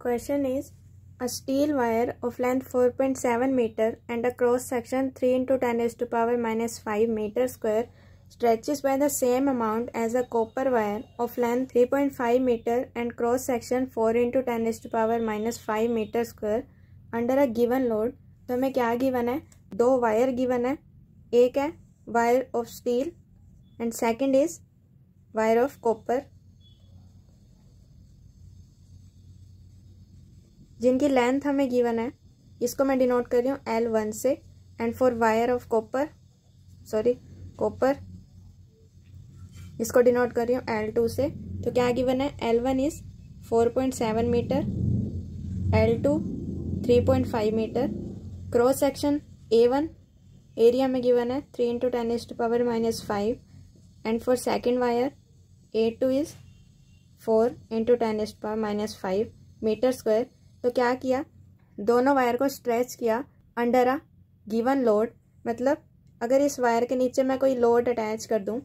Question is a steel wire of length 4.7 meter and a cross section 3 into 10 raised to power minus 5 meter square stretches by the same amount as a copper wire of length 3.5 meter and cross section 4 into 10 raised to power minus 5 meter square under a given load तो हमें क्या given है दो wire given है एक है wire of steel and second is wire of copper जिनकी length हमें गिवन है, इसको मैं डिनोट कर रही हूँ एल वन से and for wire of copper sorry copper इसको डिनोट कर रही हूँ एल टू से तो क्या गिवन है? L one is four point seven metre L two three point five metre cross section A one area में गिवन है three into ten is two power minus five and for second wire A two is four into ten is power minus five metre square तो क्या किया? दोनों wire को stretch किया under a given load मतलब अगर इस वायर के नीचे मैं कोई लोड अटैच कर दूँ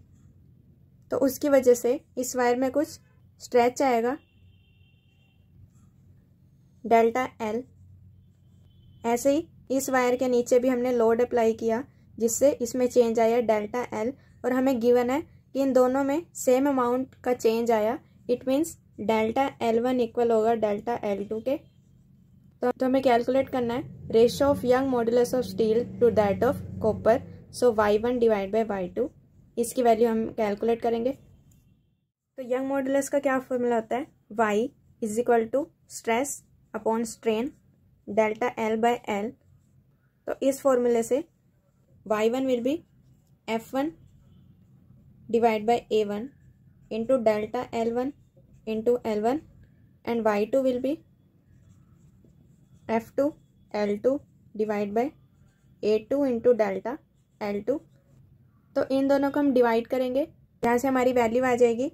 तो उसकी वजह से इस वायर में कुछ स्ट्रेच आएगा। डेल्टा एल ऐसे ही इस वायर के नीचे भी हमने लोड अप्लाई किया, जिससे इसमें चेंज आया डेल्टा एल और हमें गिवन है कि इन दोनों में सेम अमाउंट का चेंज आया। It means delta L one equal होगा डेल्टा एल टू के। तो, तो हमें कैलकुलेट करना है ratio of Young modulus of steel to that of copper so Y one divide by Y two इसकी वैल्यू हम कैलकुलेट करेंगे। तो यंग मॉडुलस का क्या फॉर्मूला होता है? Y is equal to stress upon strain delta L by L तो इस फॉर्मूले से Y one will be F one divide by A one into delta L one into L one and Y two will be F two L two divide by A two into delta L two तो इन दोनों को हम divide करेंगे। यहाँ से हमारी value आ जाएगी।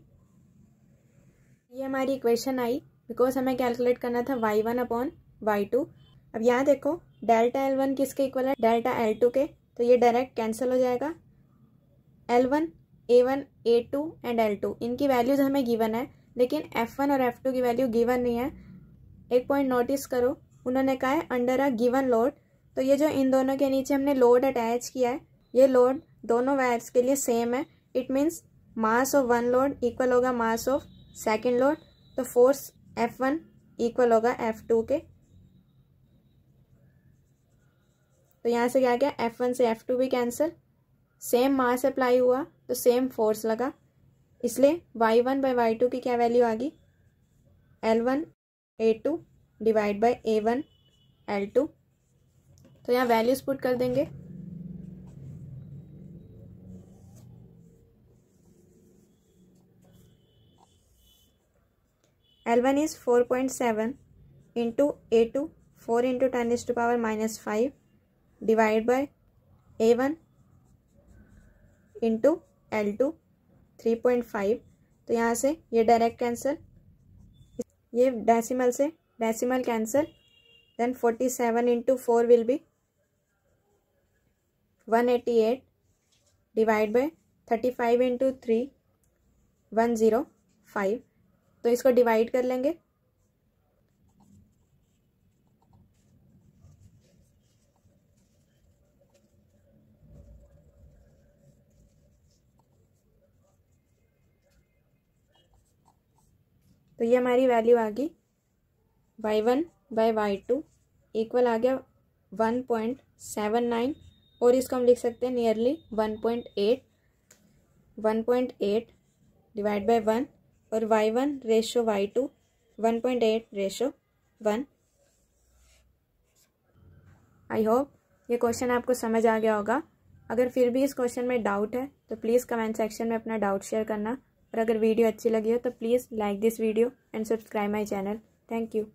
ये हमारी इक्वेशन आई बिकॉज़ हमें कैलकुलेट करना था Y one upon Y two अब यहाँ देखो डेल्टा एल वन किसके इक्वल है? डेल्टा एल टू के। तो ये डायरेक्ट कैंसिल हो जाएगा। L one A one A two and L two इनकी वैल्यूज़ हमें गिवन है। लेकिन एफ़ वन और एफ़ टू की वैल्यू गिवन नहीं है। एक पॉइंट नोटिस करो। उन्होंने कहा है अंडर अ गिवन लोड तो ये जो इन दोनों के नीचे हमने लोड अटैच किया है, ये लोड दोनों वायर्स के लिए सेम है। It means mass of one load equal होगा मास ऑफ़ सेकेंड लोड तो फोर्स एफ़ वन इक्वल होगा एफ़ टू के। तो यहाँ से क्या गया? एफ़ वन से एफ़ टू भी कैंसिल सेम मास अप्लाई हुआ तो सेम फोर्स लगा। इसलिए Y one by Y two की क्या वैल्यू आ गई? L one A two divide by A one L two. तो यहाँ वैल्यूज़ पुट कर देंगे। L one is four point seven into A two, four into ten is two power minus five divide by A one into L two, three point five. तो यहाँ से ये direct cancel ये decimal से decimal cancel then 47 into 4 will be 188 divide by 35 into 3 105 तो इसको divide कर लेंगे तो ये हमारी वैल्यू आ गई Y one by Y two equal आ गया वन पॉइंट सेवन नाइन, और इसको हम लिख सकते हैं nearly one point eight, one point eight divide by one, और Y one ratio Y two one point eight ratio one. I hope ये question आपको समझ आ गया होगा। अगर फिर भी इस क्वेश्चन में डाउट है तो प्लीज़ कमेंट सेक्शन में अपना डाउट शेयर करना। और अगर वीडियो अच्छी लगी हो तो please like this video and subscribe my channel thank you